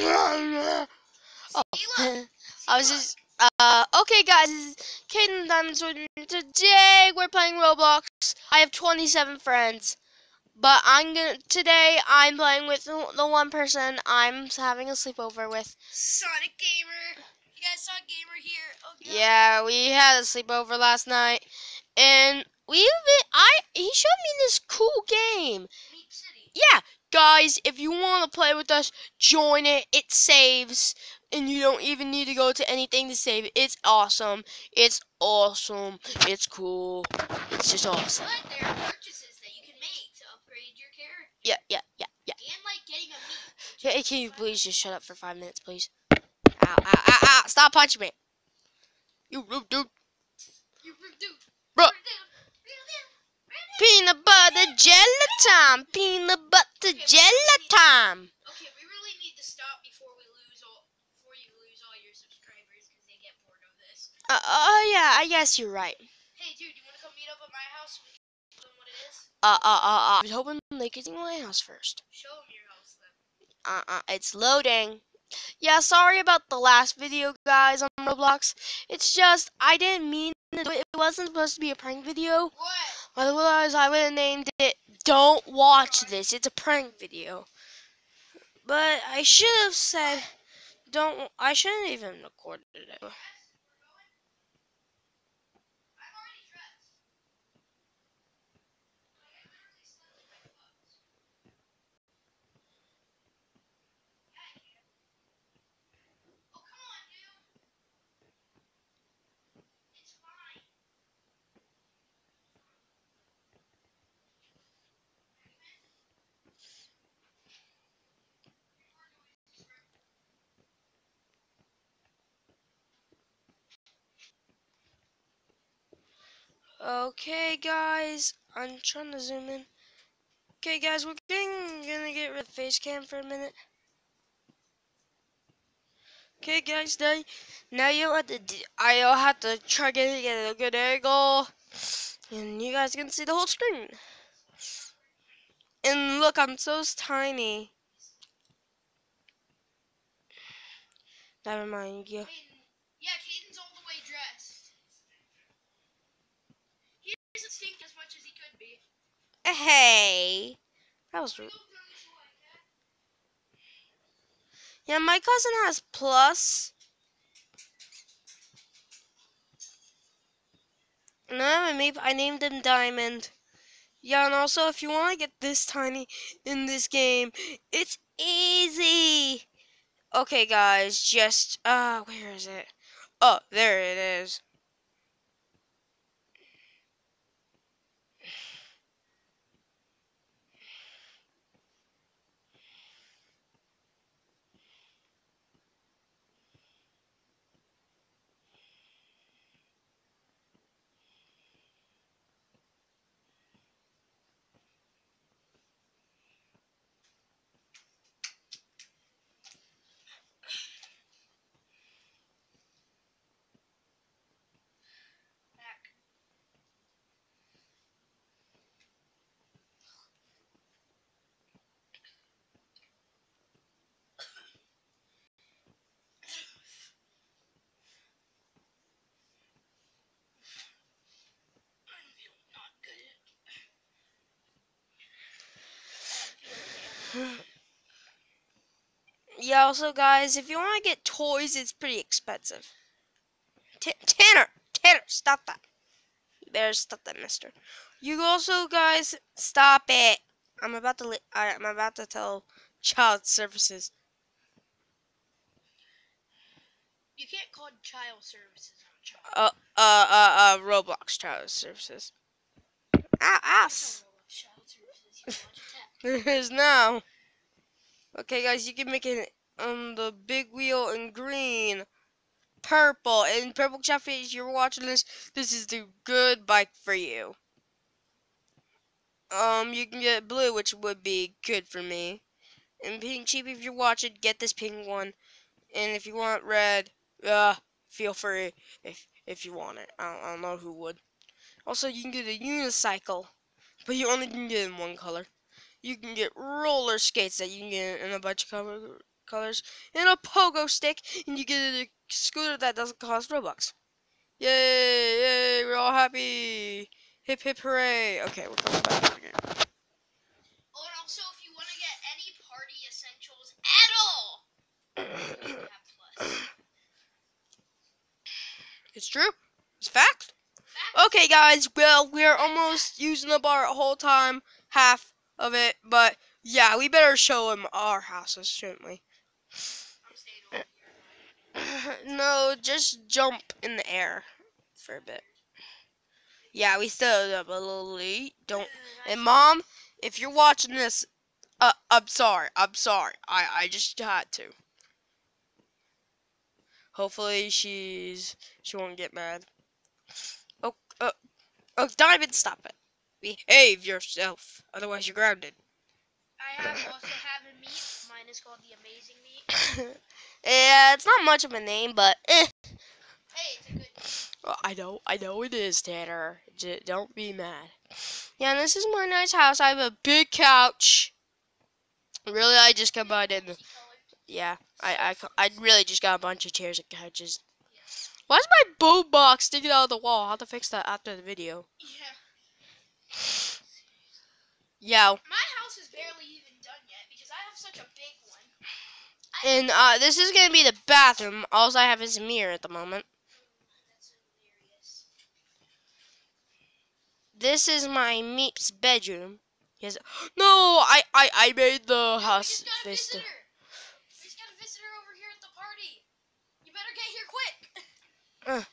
oh, I was just uh okay guys, this is Caden Diamond Sword. Today we're playing Roblox. I have 27 friends. But I'm gonna today I'm playing with the one person I'm having a sleepover with. Sonic Gamer. You guys saw Gamer here? Oh, God. Yeah, we had a sleepover last night, and we I he showed me this cool game. Yeah, guys, if you want to play with us, join it. It saves, and you don't even need to go to anything to save it. It's awesome. It's awesome. It's cool. It's just awesome. But there are purchases that you can make to upgrade your character. Yeah, yeah, yeah, yeah. And like getting a Meep. Yeah, can you please just shut up for five minutes, please? Ow, ow, ow, ow! Stop punching me! You rude dude! You do. Bruh. Peanut butter jelly time! Peanut butter jelly time! Okay, we really need to stop before we lose all before you lose all your subscribers because they get bored of this. Uh, oh yeah, I guess you're right. Hey dude, you wanna come meet up at my house? We can what it is. Uh, uh, uh, uh. I was hoping they could see my house first. Show them your house then. Uh, uh, it's loading. Yeah, sorry about the last video, guys, on Roblox. It's just, I didn't mean to do it. It wasn't supposed to be a prank video. What? Otherwise, I would have named it Don't Watch This. It's a prank video. But I should have said, don't, I shouldn't even recorded it. Okay, guys, I'm trying to zoom in. Okay, guys, we're getting, gonna get rid of the face cam for a minute. Okay, guys, now, now you have to, I'll have to try to get a good angle, and you guys can see the whole screen. And look, I'm so tiny. Never mind, you. Caden. Yeah, Caden's all the way dressed. He doesn't stink as much as he could be. Hey, that was rude. Yeah, my cousin has plus. And I have. I named him Diamond. Yeah, and also if you want to get this tiny in this game, it's easy. Okay, guys, just uh, where is it? Oh, there it is. Yeah, also, guys, if you want to get toys, it's pretty expensive. T- Tanner, Tanner, stop that. You better stop that, Mister. You also, guys, stop it. I'm about to. I, I'm about to tell child services. You can't call child services on child. Uh, uh, uh, uh, Roblox child services. Ow, ass. Child services. You watch that. There is now. Okay, guys, you can make it on the big wheel in green, purple, and purple Chaffee. If you're watching this, this is the good bike for you. Um, you can get blue, which would be good for me. And pink cheap, if you're watching, get this pink one. And if you want red, uh, feel free if if you want it. I don't, I don't know who would. Also, you can get a unicycle, but you only can get in one color. You can get roller skates that you can get in a bunch of colors. Colors and a pogo stick, and you get a scooter that doesn't cost Robux. Yay! Yay! We're all happy. Hip hip hooray! Okay, we're coming back to the game. Oh, and also if you want to get any party essentials at all, you have plus. It's true. It's fact. Fact. Okay, guys. Well, we're almost using the bar our whole time, half of it, but yeah, we better show them our houses, shouldn't we? no, just jump in the air for a bit. Yeah, we started up a little late. Don't. And mom, if you're watching this, uh, I'm sorry. I'm sorry. I I just had to. Hopefully she's she won't get mad. Oh, uh, oh, Diamond, stop it. Behave yourself, otherwise you're grounded. I have also have a Meep. Mine is called the Amazing Meep. yeah, it's not much of a name, but eh. Hey, it's a good. Well, I know, I know it is, Tanner. J- don't be mad. Yeah, and this is my nice house. I have a big couch. Really, I just combined in. The, yeah, I, I, I really just got a bunch of chairs and couches. Why is my boom box sticking out of the wall? I'll have to fix that after the video. Yeah. Yeah, My house is barely even done yet because I have such a big one. and uh, this is gonna be the bathroom. All I have is a mirror at the moment. This is my Meep's bedroom. Yes. No, I, I, I made the we house just got a visitor. We just got a visitor over here at the party. You better get here quick.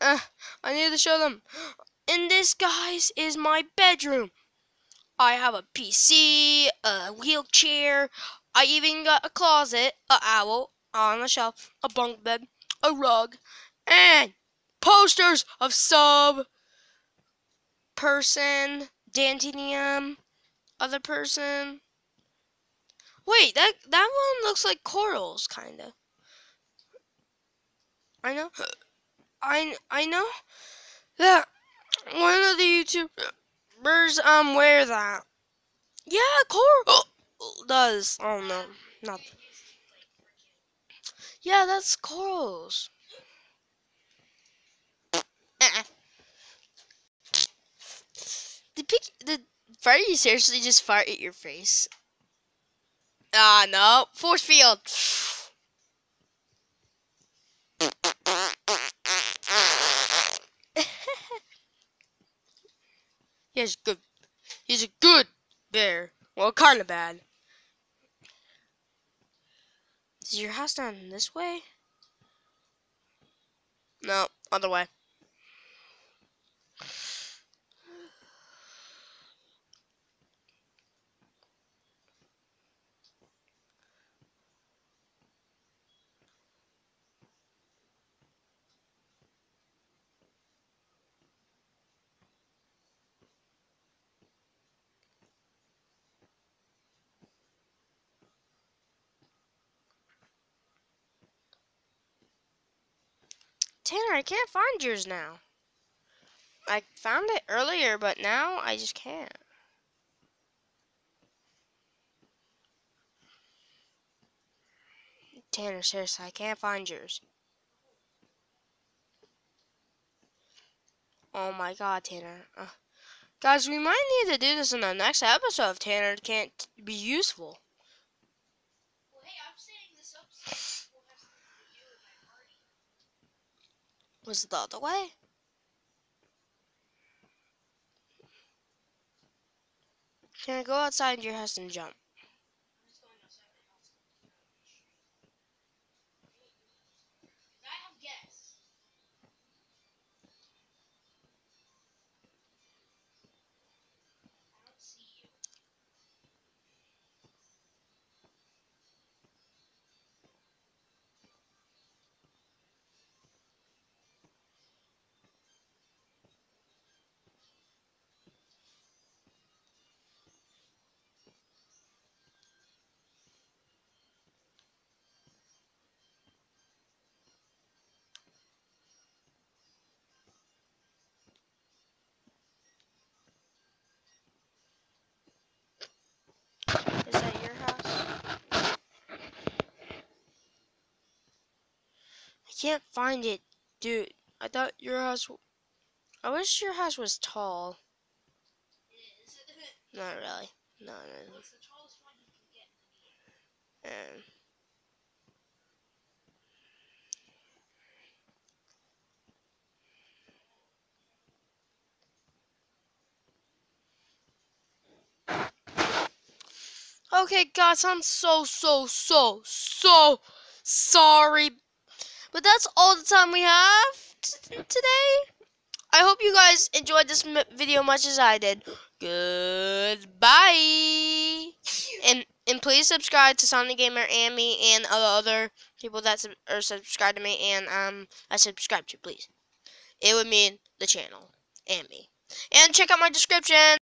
Uh, I need to show them. And this, guys, is my bedroom. I have a PC, a wheelchair. I even got a closet, a owl on a shelf, a bunk bed, a rug, and posters of sub person, Dantinium, other person. Wait, that that one looks like corals, kinda. I know. I I know that one of the YouTubers um wear that. Yeah, Coral does. Oh no, not. Yeah, that's corals. Did pic the Freddy seriously just fart at your face? Ah no, force field. He's good. He's a good bear. Well, kind of bad. Is your house down this way? No, other way. Tanner, I can't find yours now. I found it earlier, but now I just can't. Tanner, seriously, I can't find yours. Oh my god, Tanner. Uh, guys, we might need to do this in the next episode if Tanner can't be useful. Well, hey, I'm saying this episode will have something to do with my party. Was it the other way? Can I go outside your house and jump? Can't find it, dude. I thought your house. w- I wish your house was tall. It is. Not really. No, no. What's the tallest one you can get in the game? Um, Okay, guys, I'm so, so, so, so sorry. But that's all the time we have today. I hope you guys enjoyed this video much as I did. Goodbye. And and please subscribe to Sonic Gamer and me and the other people that sub- are subscribed to me and um I subscribe to please. It would mean the channel and me. And check out my description.